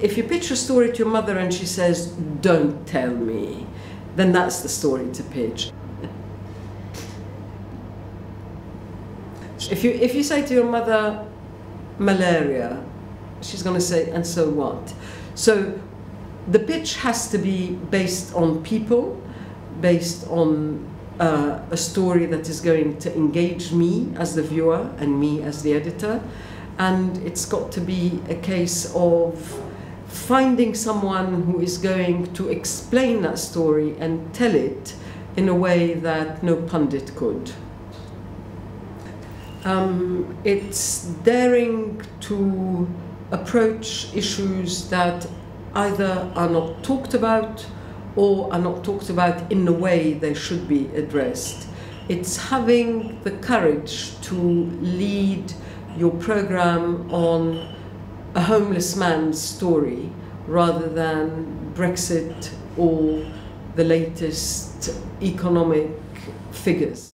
If you pitch a story to your mother and she says, don't tell me, then that's the story to pitch. If you, if you say to your mother, malaria, she's going to say, and so what? So the pitch has to be based on people, based on uh, a story that is going to engage me as the viewer and me as the editor. And it's got to be a case of finding someone who is going to explain that story and tell it in a way that no pundit could. Um, it's daring to approach issues that either are not talked about or are not talked about in the way they should be addressed. It's having the courage to lead your program on a homeless man's story rather than Brexit or the latest economic figures.